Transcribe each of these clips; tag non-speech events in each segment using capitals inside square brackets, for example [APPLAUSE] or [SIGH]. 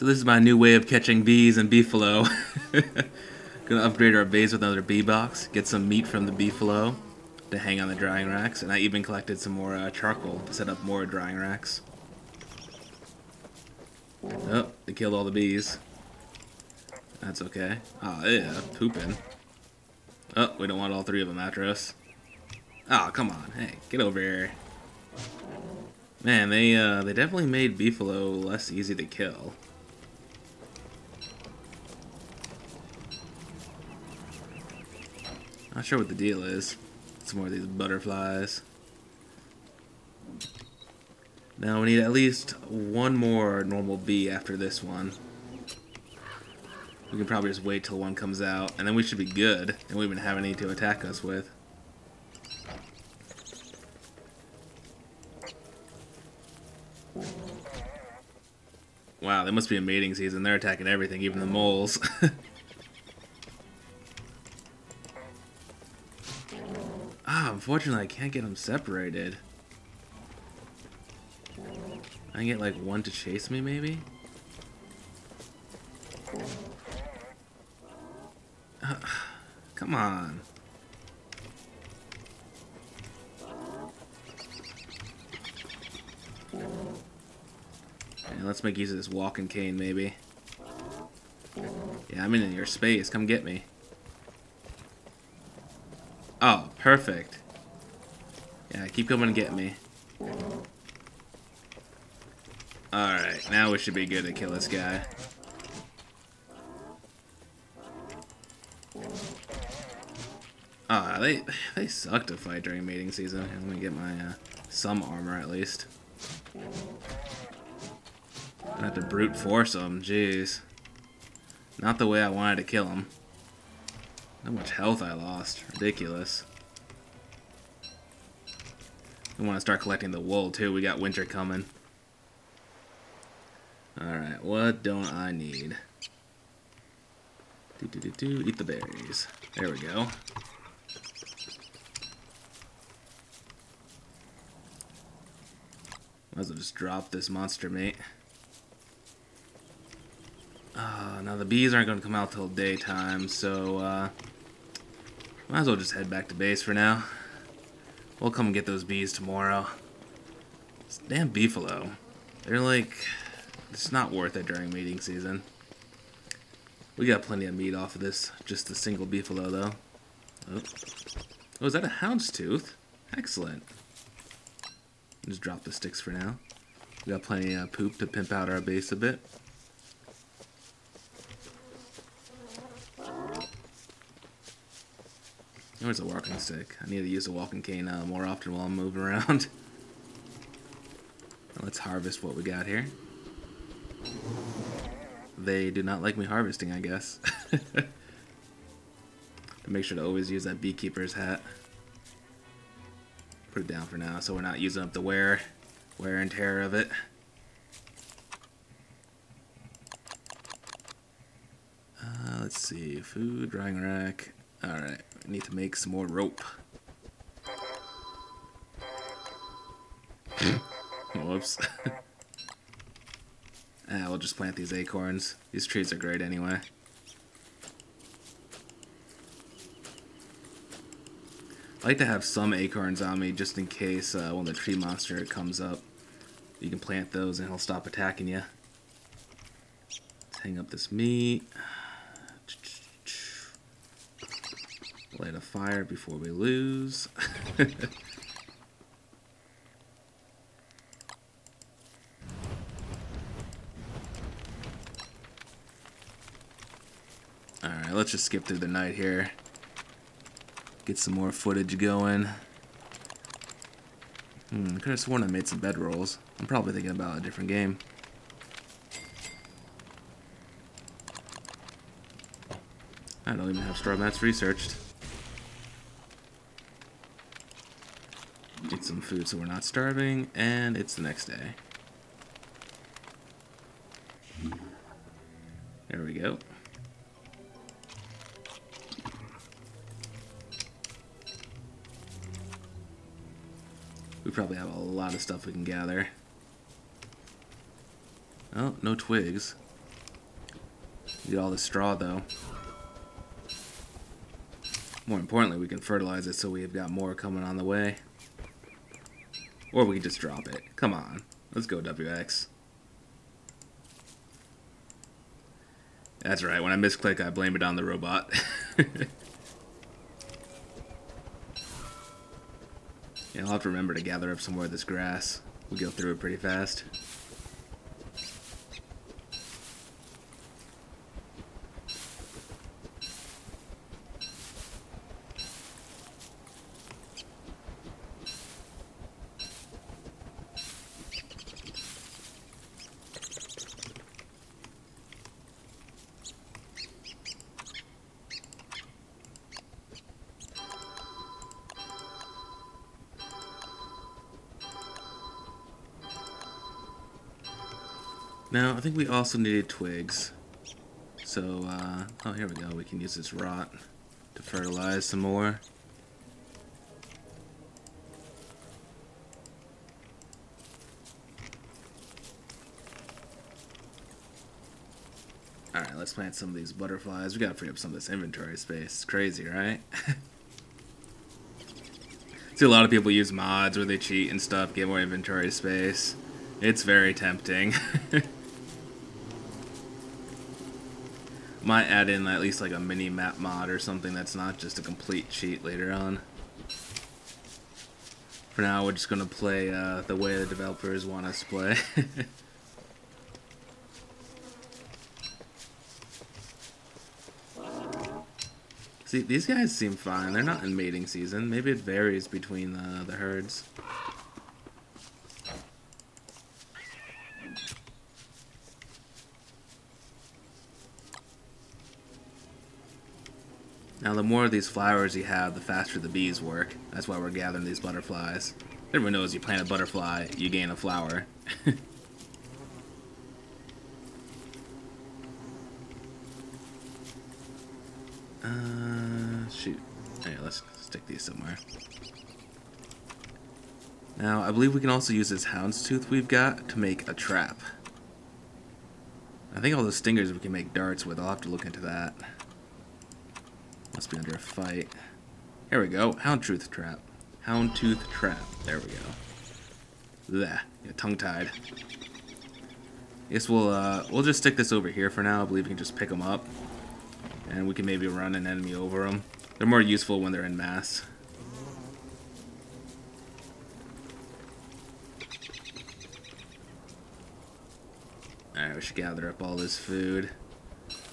So this is my new way of catching bees and beefalo. [LAUGHS] Gonna upgrade our base with another bee box, get some meat from the beefalo to hang on the drying racks, and I even collected some more uh, charcoal to set up more drying racks. Oh, they killed all the bees. That's okay. Oh, yeah, pooping. Oh, we don't want all three of them after us. Oh, come on. Hey, get over here. Man, they uh, they definitely made Beefalo less easy to kill. Not sure what the deal is. Some more of these butterflies. Now we need at least one more normal bee after this one. We can probably just wait till one comes out, and then we should be good, and we won't have any to attack us with. Wow, they must be a mating season. They're attacking everything, even the moles. [LAUGHS] unfortunately, I can't get them separated. I can get like one to chase me, maybe? [SIGHS] Come on. And let's make use of this walking cane, maybe. Yeah, I'm in your space. Come get me. Oh, perfect. Keep coming and get me. Alright, now we should be good to kill this guy. Ah, they they suck to fight during mating season. Let me get my uh, some armor at least. I have to brute force them. jeez. Not the way I wanted to kill him. How much health I lost. Ridiculous. We want to start collecting the wool, too. We got winter coming. Alright, what don't I need? Do, do, do, do. Eat the berries. There we go. Might as well just drop this monster mate. Uh, now the bees aren't going to come out till daytime, so uh, might as well just head back to base for now. We'll come get those bees tomorrow. This damn beefalo. They're like, it's not worth it during mating season. We got plenty of meat off of this, just a single beefalo though. Oh, oh is that a houndstooth? Excellent. Just drop the sticks for now. We got plenty of poop to pimp out our base a bit. Where's a walking stick? I need to use a walking cane uh, more often while I'm moving around. [LAUGHS] Let's harvest what we got here. They do not like me harvesting, I guess. [LAUGHS] Make sure to always use that beekeeper's hat. Put it down for now so we're not using up the wear, wear and tear of it. Uh, let's see, food, drying rack. Alright, I need to make some more rope. [LAUGHS] Whoops. [LAUGHS] ah, we'll just plant these acorns. These trees are great anyway. I like to have some acorns on me just in case uh, when the tree monster comes up. You can plant those and he'll stop attacking you. Let's hang up this meat. Light a fire before we lose. [LAUGHS] Alright, let's just skip through the night here. Get some more footage going. Hmm, could have sworn I made some bedrolls. I'm probably thinking about a different game. I don't even have straw mats researched. Get some food so we're not starving, and it's the next day. There we go. We probably have a lot of stuff we can gather. Oh, no twigs. Get all the straw, though. More importantly, we can fertilize it so we've got more coming on the way. Or we just drop it. Come on. Let's go, WX. That's right. When I misclick, I blame it on the robot. [LAUGHS] yeah, I'll have to remember to gather up some more of this grass. We go through it pretty fast. Now, I think we also needed twigs. So, uh, oh, here we go. We can use this rot to fertilize some more. Alright, let's plant some of these butterflies. We gotta free up some of this inventory space. It's crazy, right? [LAUGHS] See a lot of people use mods where they cheat and stuff, get more inventory space. It's very tempting. [LAUGHS] Might add in at least like a mini map mod or something that's not just a complete cheat later on. For now, we're just going to play uh, the way the developers want us to play. [LAUGHS] See, these guys seem fine. They're not in mating season. Maybe it varies between the, the herds. Now, the more of these flowers you have, the faster the bees work. That's why we're gathering these butterflies. Everyone knows you plant a butterfly, you gain a flower. [LAUGHS] uh, shoot. Hey, let's stick these somewhere. Now, I believe we can also use this houndstooth we've got to make a trap. I think all the stingers we can make darts with. I'll have to look into that. Must be under a fight. Here we go. Houndtooth trap. Houndtooth trap. There we go. There. Yeah, tongue-tied. I Guess we'll uh, we'll just stick this over here for now. I believe we can just pick them up, and we can maybe run an enemy over them. They're more useful when they're in mass. Alright, we should gather up all this food.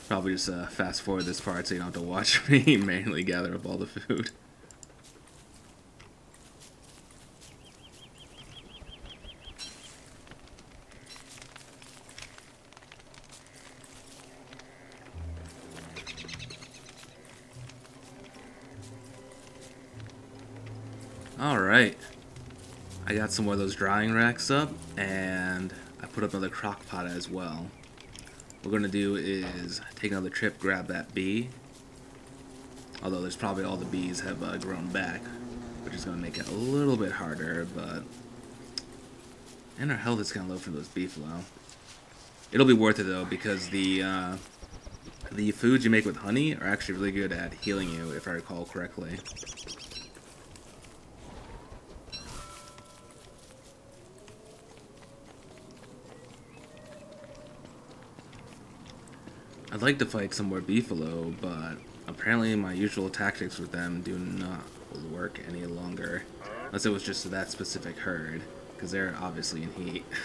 Probably just uh, fast forward this part so you don't have to watch [LAUGHS] me manually gather up all the food. Alright. I got some more of those drying racks up, and I put up another crock pot as well we're going to do is take another trip, grab that bee. Although there's probably all the bees have uh, grown back, which is going to make it a little bit harder, but... And our health is kind of low for those beefalo. It'll be worth it though, because the uh, the foods you make with honey are actually really good at healing you, if I recall correctly. I'd like to fight some more beefalo, but apparently my usual tactics with them do not work any longer. Unless it was just that specific herd, because they're obviously in heat. [LAUGHS]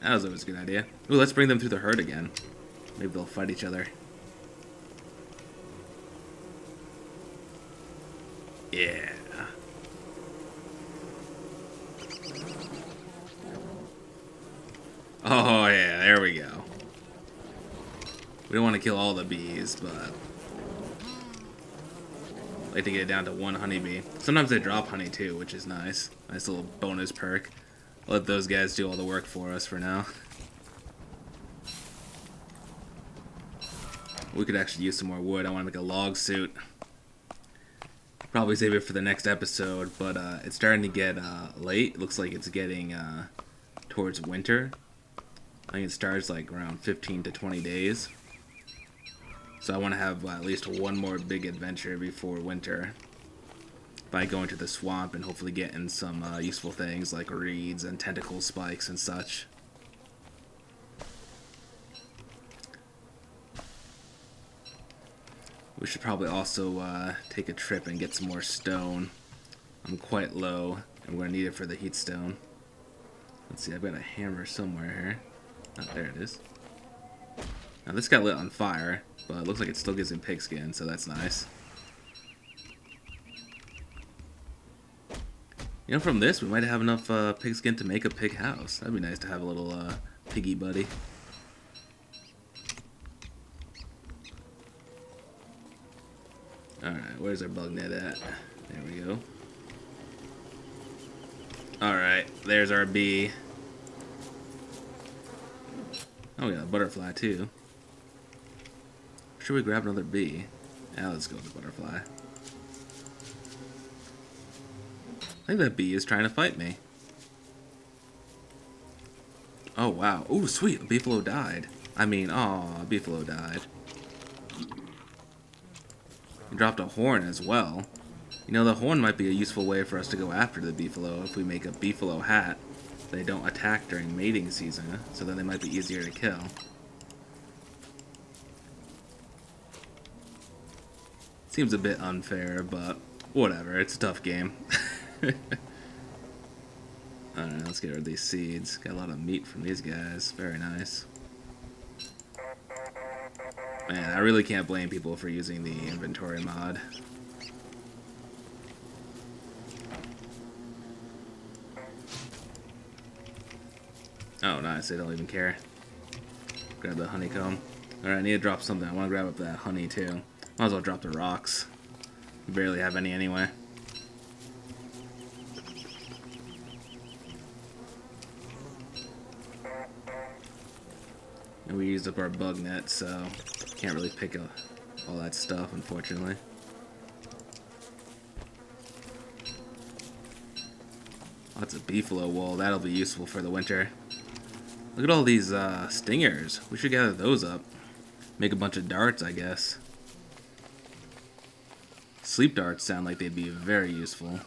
that was always a good idea. Ooh, let's bring them through the herd again. Maybe they'll fight each other. Yeah. Oh, yeah, there we go. We don't want to kill all the bees, but... I like to get it down to one honeybee. Sometimes they drop honey, too, which is nice. Nice little bonus perk. let those guys do all the work for us for now. We could actually use some more wood. I want to make a log suit. Probably save it for the next episode, but uh, it's starting to get uh, late. It looks like it's getting... Uh, towards winter. I think it starts like around 15 to 20 days. So I want to have at least one more big adventure before winter. By going to the swamp and hopefully getting some uh, useful things like reeds and tentacle spikes and such. We should probably also uh, take a trip and get some more stone. I'm quite low, and we're to need it for the heat stone. Let's see, I've got a hammer somewhere here. Oh, there it is. Now this got lit on fire, but it looks like it still gives him pigskin, so that's nice. You know, from this, we might have enough uh, pigskin to make a pig house. That'd be nice to have a little uh, piggy buddy. Alright, where's our bug net at? There we go. Alright, there's our bee. Oh, we got a butterfly, too. Should we grab another bee? Yeah, let's go with the butterfly. I think that bee is trying to fight me. Oh, wow. Oh, sweet. Beefalo died. I mean, oh, a beefalo died. He dropped a horn as well. You know, the horn might be a useful way for us to go after the beefalo if we make a beefalo hat. They don't attack during mating season, so then they might be easier to kill. Seems a bit unfair, but whatever. It's a tough game. [LAUGHS] Alright, let's get rid of these seeds. Got a lot of meat from these guys. Very nice. Man, I really can't blame people for using the inventory mod. Oh, nice. They don't even care. Grab the honeycomb. Alright, I need to drop something. I want to grab up that honey, too. Might as well drop the rocks. Barely have any anyway. And we used up our bug net, so can't really pick up all that stuff, unfortunately. Lots of beefalo wool. That'll be useful for the winter. Look at all these uh, stingers. We should gather those up. Make a bunch of darts, I guess. Sleep darts sound like they'd be very useful.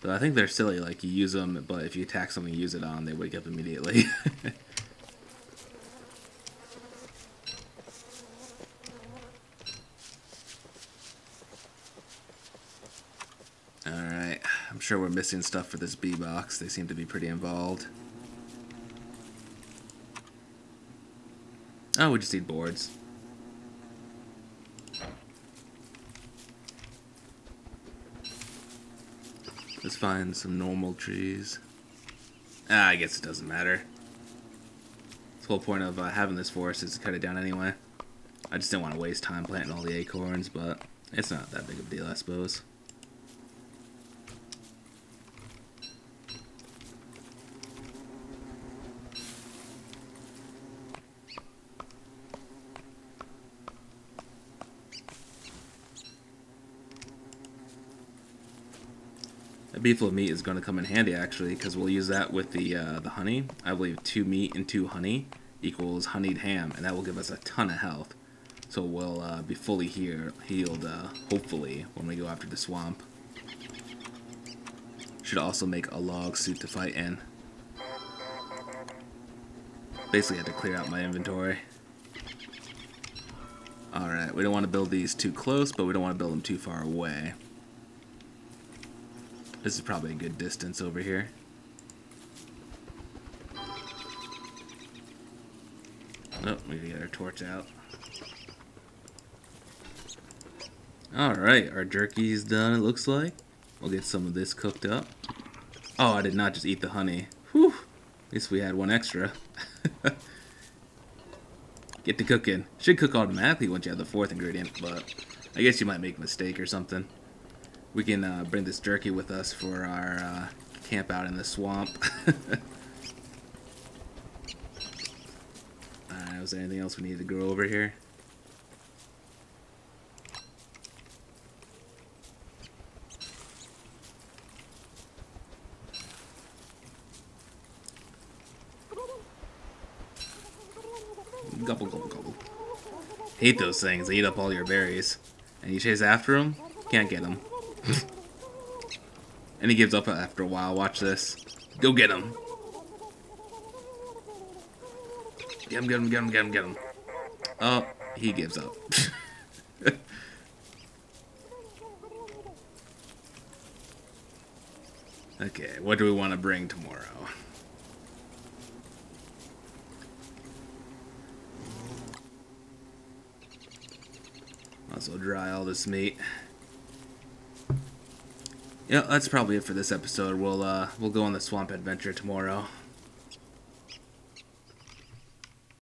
But I think they're silly, like you use them, but if you attack something use it on, they wake up immediately. [LAUGHS] Alright, I'm sure we're missing stuff for this bee box. They seem to be pretty involved. Oh, we just need boards. Let's find some normal trees. Ah, I guess it doesn't matter. The whole point of uh, having this forest is to cut it down anyway. I just didn't want to waste time planting all the acorns, but it's not that big of a deal, I suppose. A beefalo meat is going to come in handy actually because we'll use that with the uh, the honey. I believe two meat and two honey equals honeyed ham, and that will give us a ton of health. So we'll uh, be fully here, healed, uh, hopefully, when we go after the swamp. Should also make a log suit to fight in. Basically, I have to clear out my inventory. Alright, we don't want to build these too close, but we don't want to build them too far away. This is probably a good distance over here. Oh, we gotta get our torch out. Alright, our jerky's done, it looks like. We'll get some of this cooked up. Oh, I did not just eat the honey. Whew! At least we had one extra. [LAUGHS] get to cooking. Should cook automatically once you have the fourth ingredient, but I guess you might make a mistake or something we can uh, bring this jerky with us for our uh, camp out in the swamp. [LAUGHS] Alright, was there anything else we needed to go over here? Gobble, gobble, gobble. Hate those things. They eat up all your berries. And you chase after them? Can't get them. [LAUGHS] and he gives up after a while. Watch this. Go get him. Get him, get him, get him, get him, get him. Oh, he gives up. [LAUGHS] okay, what do we want to bring tomorrow? Also dry all this meat. Yeah, that's probably it for this episode. We'll uh, we'll go on the swamp adventure tomorrow.